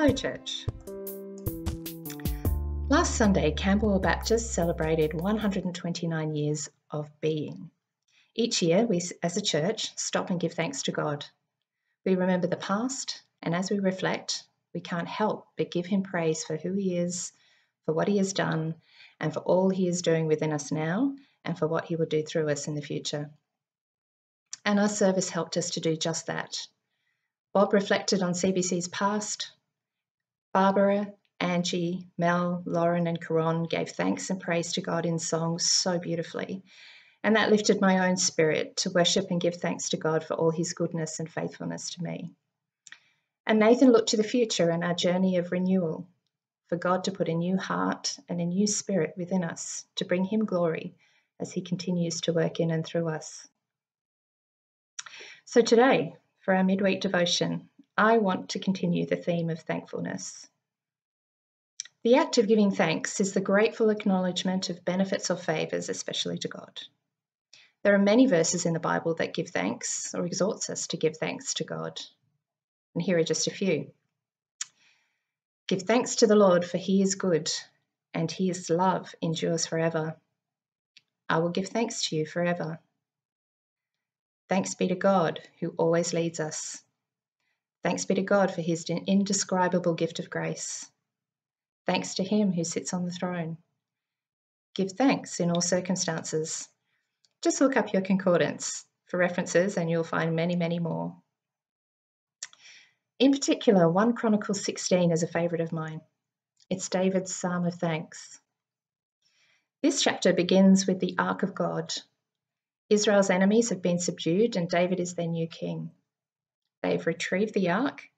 Hello, church. Last Sunday, Camberwell Baptist celebrated 129 years of being. Each year, we as a church stop and give thanks to God. We remember the past, and as we reflect, we can't help but give Him praise for who He is, for what He has done, and for all He is doing within us now, and for what He will do through us in the future. And our service helped us to do just that. Bob reflected on CBC's past, Barbara, Angie, Mel, Lauren, and Caron gave thanks and praise to God in songs so beautifully. And that lifted my own spirit to worship and give thanks to God for all his goodness and faithfulness to me. And Nathan looked to the future and our journey of renewal, for God to put a new heart and a new spirit within us to bring him glory as he continues to work in and through us. So today, for our midweek devotion, I want to continue the theme of thankfulness. The act of giving thanks is the grateful acknowledgement of benefits or favours, especially to God. There are many verses in the Bible that give thanks or exhorts us to give thanks to God. And here are just a few. Give thanks to the Lord, for he is good, and his love endures forever. I will give thanks to you forever. Thanks be to God, who always leads us. Thanks be to God for his indescribable gift of grace. Thanks to him who sits on the throne. Give thanks in all circumstances. Just look up your concordance for references and you'll find many, many more. In particular, 1 Chronicles 16 is a favourite of mine. It's David's Psalm of Thanks. This chapter begins with the Ark of God. Israel's enemies have been subdued and David is their new king. They've retrieved the ark,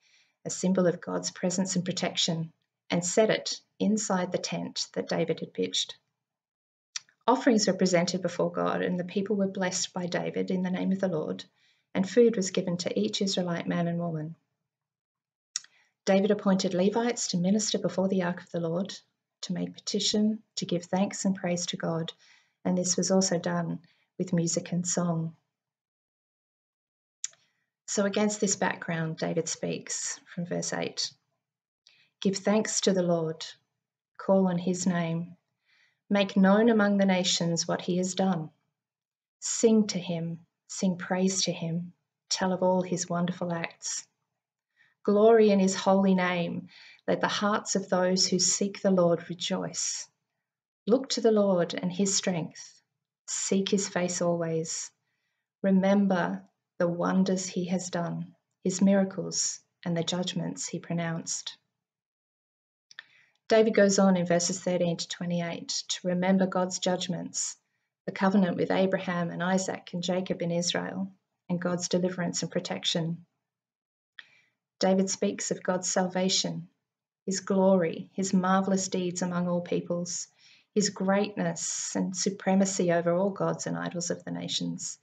a symbol of God's presence and protection, and set it inside the tent that David had pitched. Offerings were presented before God, and the people were blessed by David in the name of the Lord, and food was given to each Israelite man and woman. David appointed Levites to minister before the ark of the Lord, to make petition, to give thanks and praise to God, and this was also done with music and song. So, against this background, David speaks from verse 8 Give thanks to the Lord, call on his name, make known among the nations what he has done. Sing to him, sing praise to him, tell of all his wonderful acts. Glory in his holy name, let the hearts of those who seek the Lord rejoice. Look to the Lord and his strength, seek his face always. Remember the wonders he has done, his miracles, and the judgments he pronounced. David goes on in verses 13 to 28 to remember God's judgments, the covenant with Abraham and Isaac and Jacob in Israel, and God's deliverance and protection. David speaks of God's salvation, his glory, his marvelous deeds among all peoples, his greatness and supremacy over all gods and idols of the nations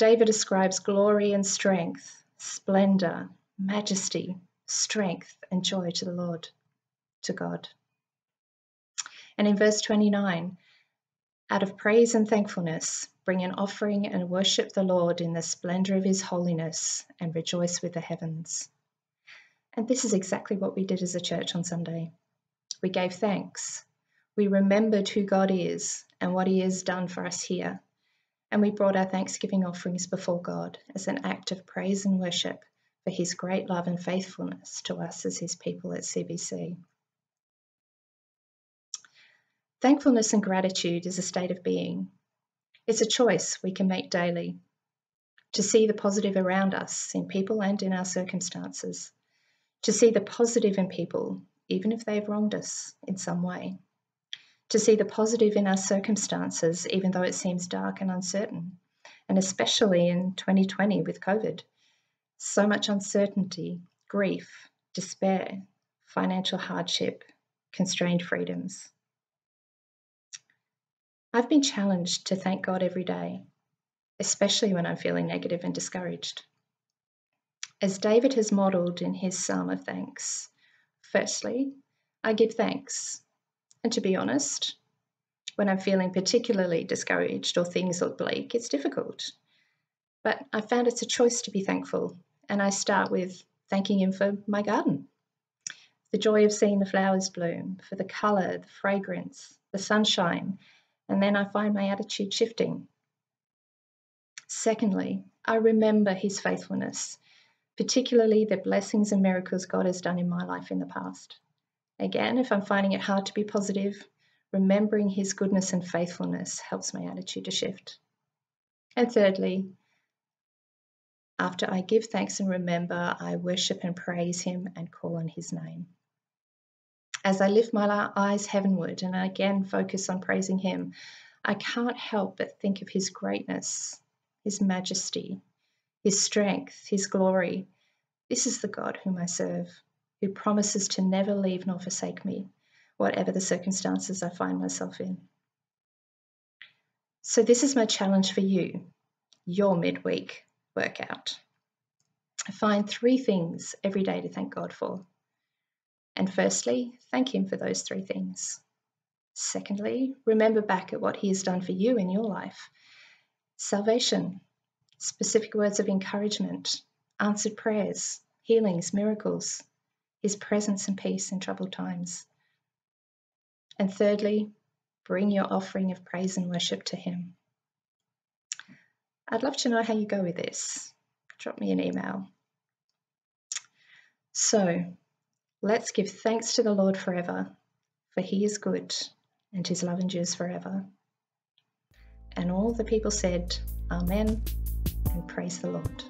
David ascribes glory and strength, splendor, majesty, strength, and joy to the Lord, to God. And in verse 29, out of praise and thankfulness, bring an offering and worship the Lord in the splendor of his holiness and rejoice with the heavens. And this is exactly what we did as a church on Sunday. We gave thanks. We remembered who God is and what he has done for us here and we brought our thanksgiving offerings before God as an act of praise and worship for his great love and faithfulness to us as his people at CBC. Thankfulness and gratitude is a state of being. It's a choice we can make daily to see the positive around us in people and in our circumstances, to see the positive in people, even if they've wronged us in some way to see the positive in our circumstances, even though it seems dark and uncertain, and especially in 2020 with COVID. So much uncertainty, grief, despair, financial hardship, constrained freedoms. I've been challenged to thank God every day, especially when I'm feeling negative and discouraged. As David has modelled in his Psalm of Thanks, firstly, I give thanks and to be honest, when I'm feeling particularly discouraged or things look bleak, it's difficult. But I found it's a choice to be thankful, and I start with thanking Him for my garden. the joy of seeing the flowers bloom, for the colour, the fragrance, the sunshine, and then I find my attitude shifting. Secondly, I remember his faithfulness, particularly the blessings and miracles God has done in my life in the past. Again, if I'm finding it hard to be positive, remembering his goodness and faithfulness helps my attitude to shift. And thirdly, after I give thanks and remember, I worship and praise him and call on his name. As I lift my eyes heavenward and I again focus on praising him, I can't help but think of his greatness, his majesty, his strength, his glory. This is the God whom I serve, who promises to never leave nor forsake me, whatever the circumstances I find myself in. So, this is my challenge for you, your midweek workout. Find three things every day to thank God for. And firstly, thank Him for those three things. Secondly, remember back at what He has done for you in your life salvation, specific words of encouragement, answered prayers, healings, miracles, His presence and peace in troubled times. And thirdly, bring your offering of praise and worship to Him. I'd love to know how you go with this. Drop me an email. So, let's give thanks to the Lord forever, for He is good and His love endures forever. And all the people said, Amen, and praise the Lord.